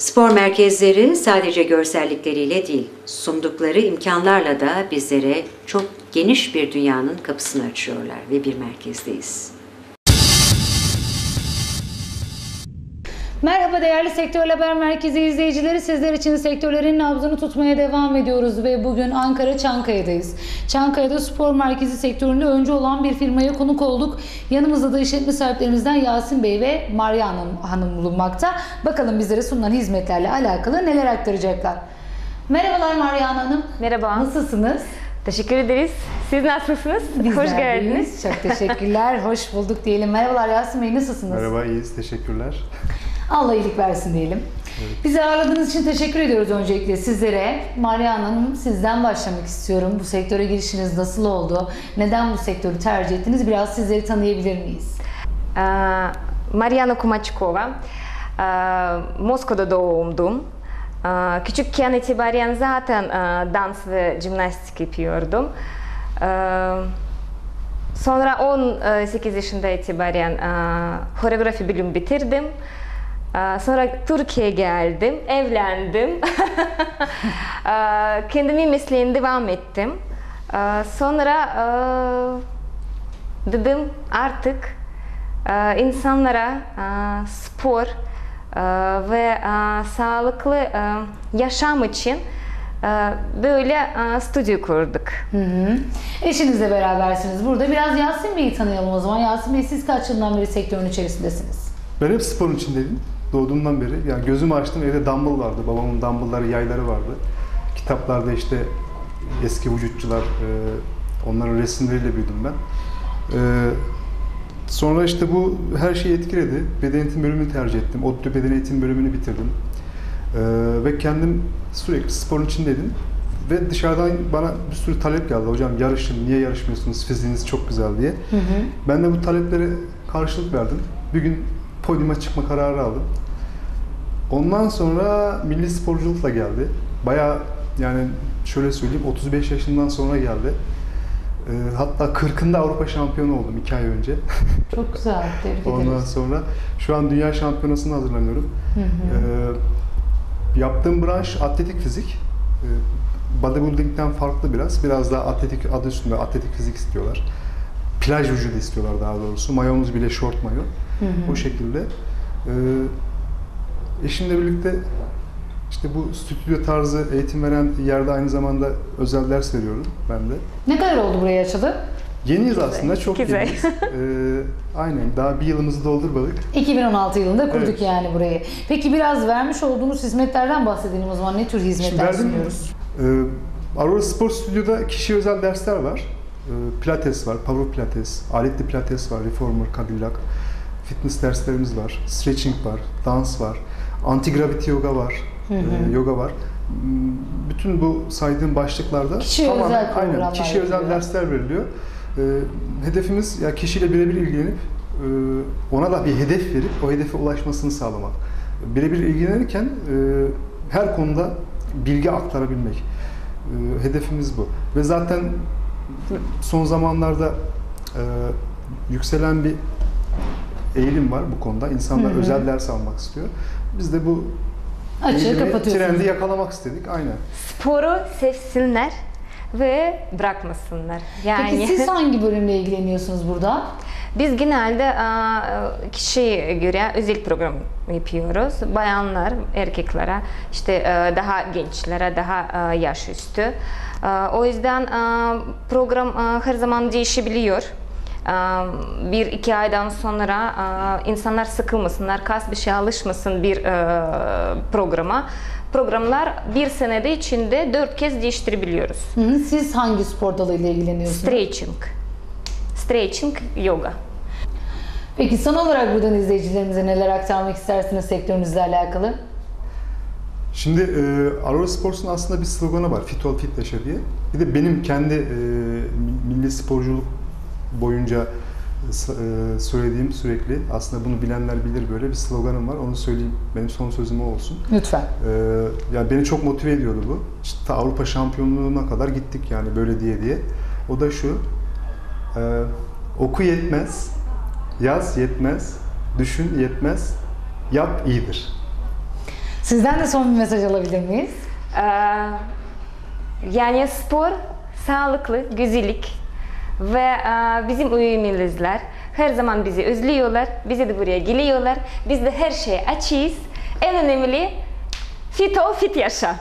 Spor merkezleri sadece görsellikleriyle değil, sundukları imkanlarla da bizlere çok geniş bir dünyanın kapısını açıyorlar ve bir merkezdeyiz. Merhaba değerli Sektör Haber Merkezi izleyicileri. Sizler için sektörlerin nabzını tutmaya devam ediyoruz ve bugün Ankara Çankaya'dayız. Çankaya'da spor merkezi sektöründe öncü olan bir firmaya konuk olduk. Yanımızda da işletme sahiplerimizden Yasin Bey ve Maria Hanım, Hanım bulunmakta. Bakalım bizlere sunulan hizmetlerle alakalı neler aktaracaklar. Merhabalar Maria Hanım. Merhaba. Nasılsınız? Teşekkür ederiz. Siz nasılsınız? Bizler Hoş geldiniz. Çok teşekkürler. Hoş bulduk diyelim. Merhabalar Yasin Bey nasılsınız? Merhaba, iyiyiz. Teşekkürler. Allah iyilik versin diyelim. Bizi ağırladığınız için teşekkür ediyoruz öncelikle sizlere. Maria Hanım sizden başlamak istiyorum. Bu sektöre girişiniz nasıl oldu? Neden bu sektörü tercih ettiniz? Biraz sizleri tanıyabilir miyiz? Ee, Mariana Kumaçkova. Ee, Moskova'da doğumdum. Ee, Küçükken itibaren zaten e, dans ve jimnastik yapıyordum. Ee, Sonra 18 yaşında itibaren e, koreografi bölüm bitirdim. Sonra Türkiye'ye geldim, evlendim. Kendimi mesleğine devam ettim. Sonra dedim artık insanlara spor ve sağlıklı yaşam için böyle stüdyo kurduk. Hı hı. Eşinizle berabersiniz burada. Biraz Yasin Bey'i tanıyalım o zaman. Yasin Bey siz kaç yıldan beri sektörün içerisindesiniz? Ben hep sporun içindeydim. Doğduğumdan beri. Yani gözümü açtım evde dumbbell vardı. Babamın dumbbellları, yayları vardı. Kitaplarda işte eski vücutçular, e, onların resimleriyle büyüdüm ben. E, sonra işte bu her şeyi etkiledi. Beden eğitim bölümünü tercih ettim. ODTÜ beden eğitim bölümünü bitirdim. E, ve kendim sürekli sporun içindeydim. Ve dışarıdan bana bir sürü talep geldi. Hocam yarışın, niye yarışmıyorsunuz? Fiziğiniz çok güzel diye. Hı hı. Ben de bu taleplere karşılık verdim. Bir gün podyuma çıkma kararı aldım. Ondan sonra milli sporculukla geldi. Baya yani şöyle söyleyeyim 35 yaşından sonra geldi. Ee, hatta 40'ında Avrupa şampiyonu oldum 2 ay önce. Çok güzel. Tebrik Ondan ederiz. sonra şu an dünya şampiyonasına hazırlanıyorum. Hı hı. Ee, yaptığım branş atletik fizik. Ee, bodybuilding'den farklı biraz. Biraz daha atletik adı üstünde atletik fizik istiyorlar. Plaj vücudu istiyorlar daha doğrusu. Mayomuz bile short mayo. Hı hı. O şekilde. Ee, eşimle birlikte işte bu stüdyo tarzı eğitim veren yerde aynı zamanda özel ders veriyorum ben de. Ne kadar oldu buraya açılı? Yeniyiz aslında, çok Güzel. yeniyiz. Ee, aynen, daha bir yılımızı doldurmadık. 2016 yılında kurduk Evet. yani burayı. Peki biraz vermiş olduğunuz hizmetlerden bahsedelim o zaman. Ne tür hizmetler sunuyoruz? e, Aurora Spor Stüdyo'da kişi özel dersler var. E, pilates var, power pilates, aletli pilates var, reformer, Cadillac. Fitness derslerimiz var, stretching var, dans var, anti-gravity yoga var, Hı hı. e, yoga var. Bütün bu saydığım başlıklarda Kişiye özel aynen kişi özel veriliyor. dersler veriliyor. E, hedefimiz ya kişiyle birebir ilgilenip e, ona da bir hedef verip o hedefe ulaşmasını sağlamak. Birebir ilgilenirken e, her konuda bilgi aktarabilmek. E, hedefimiz bu. Ve zaten son zamanlarda e, yükselen bir eğilim var bu konuda. İnsanlar Hı hı. özel ders almak istiyor. Biz de bu Açığı eğilimi, kapatıyorsunuz. trendi yakalamak istedik. Aynen. Sporu sevsinler ve bırakmasınlar. Yani Peki siz hangi bölümle ilgileniyorsunuz burada? biz genelde kişiye göre özel program yapıyoruz. Bayanlar, erkeklere, işte daha gençlere, daha yaş üstü. O yüzden program her zaman değişebiliyor. E, Bir iki aydan sonra e, insanlar sıkılmasınlar, kas bir şey alışmasın bir e, programa. Programlar bir senede içinde dört kez değiştirebiliyoruz. Hı hı. Siz hangi spor dalıyla ilgileniyorsunuz? Stretching. Stretching, yoga. Peki son olarak buradan izleyicilerimize neler aktarmak istersiniz sektörünüzle alakalı? Şimdi e, Aurora Sports'un aslında bir sloganı var. Fit ol, fit yaşa diye. Bir de benim kendi e, milli sporculuk boyunca s- e, söylediğim sürekli, aslında bunu bilenler bilir böyle bir sloganım var. Onu söyleyeyim, benim son sözüm o olsun. Lütfen. E, yani beni çok motive ediyordu bu. İşte Avrupa şampiyonluğuna kadar gittik yani böyle diye diye. O da şu, e, oku yetmez, yaz yetmez, düşün yetmez, yap iyidir. Sizden de son bir mesaj alabilir miyiz? Ee, yani spor, sağlıklı, güzellik ve e, bizim uyumlular her zaman bizi özlüyorlar, bizi de buraya geliyorlar. Biz de her şeye açıyız. En önemli fit ol, fit yaşa.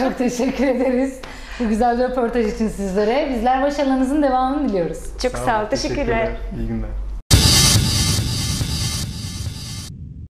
Çok teşekkür ederiz. Bu güzel röportaj için sizlere. Bizler başarılarınızın devamını diliyoruz. Çok sağ ol, teşekkürler. İyi günler.